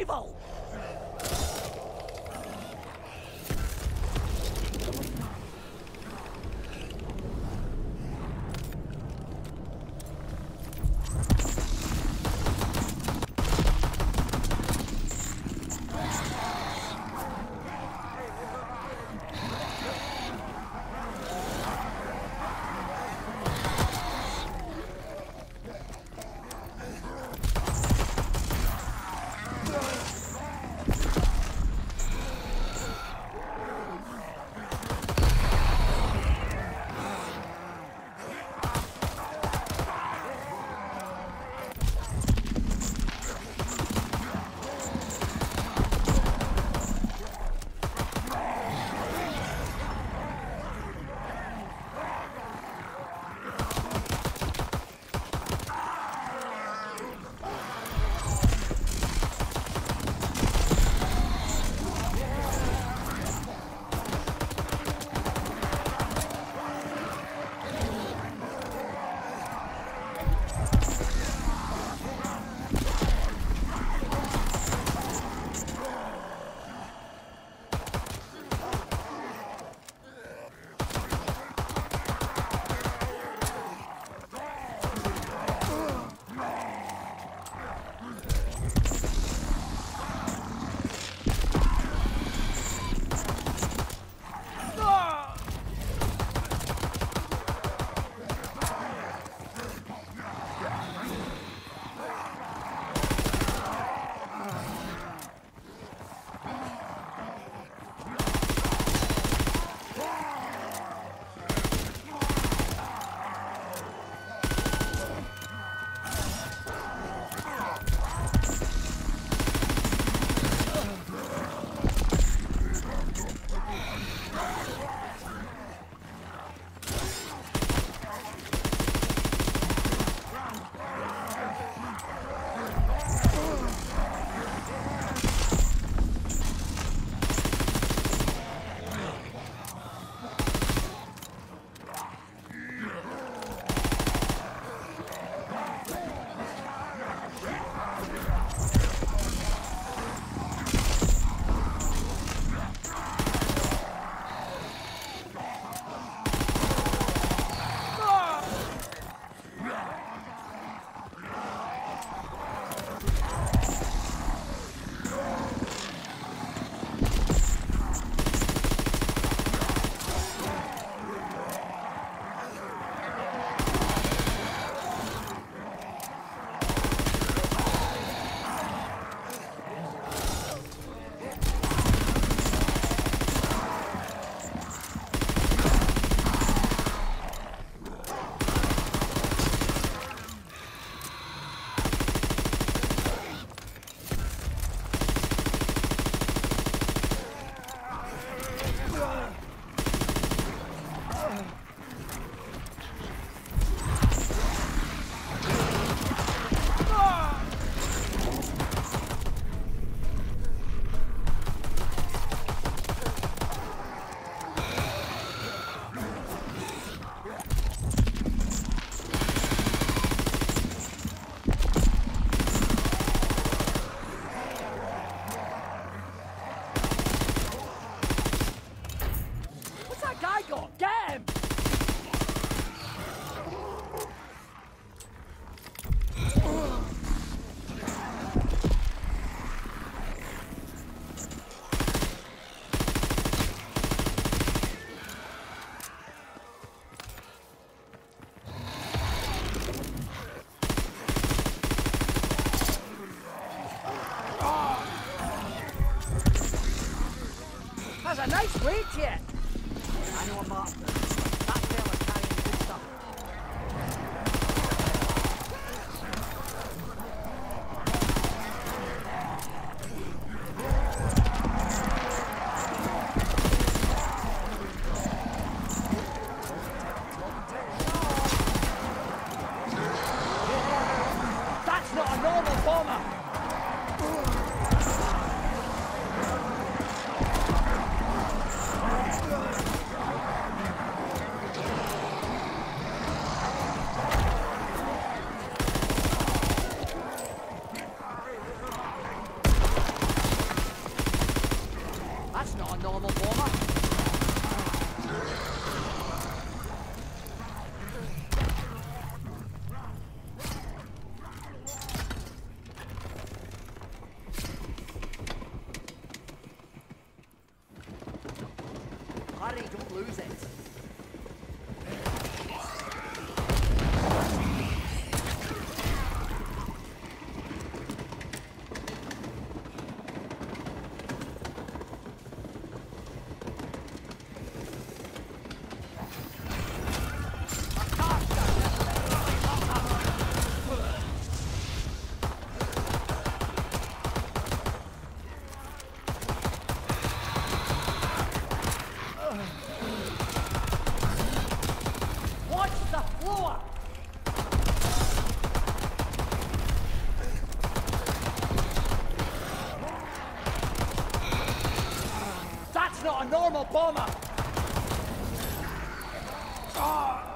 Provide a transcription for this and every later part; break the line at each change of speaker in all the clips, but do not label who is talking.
evil! Has a nice weight to it. I know a. That fella's carrying good stuff. That's not a normal bomber. not a normal bomber. Hurry, don't lose it. Watch the floor! That's not a normal bomber! Nobody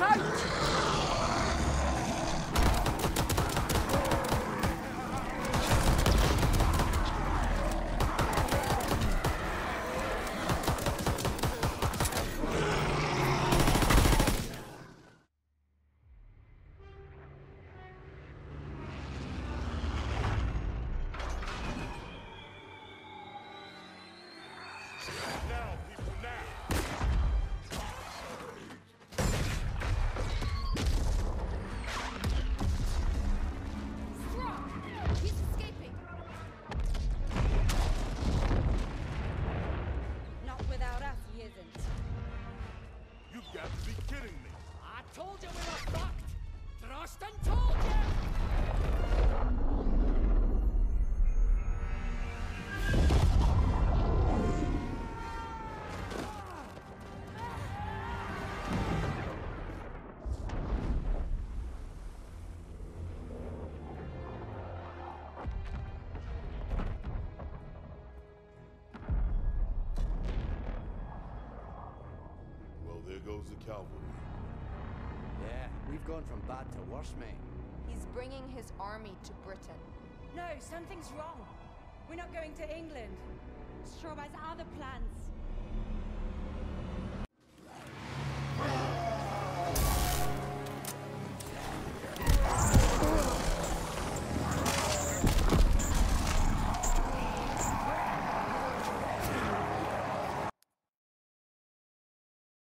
Charging,
goes the cavalry.
Yeah, we've gone from bad to worse, mate.
He's bringing his army to Britain.
No, something's wrong. We're not going to England.
Straub has other plans.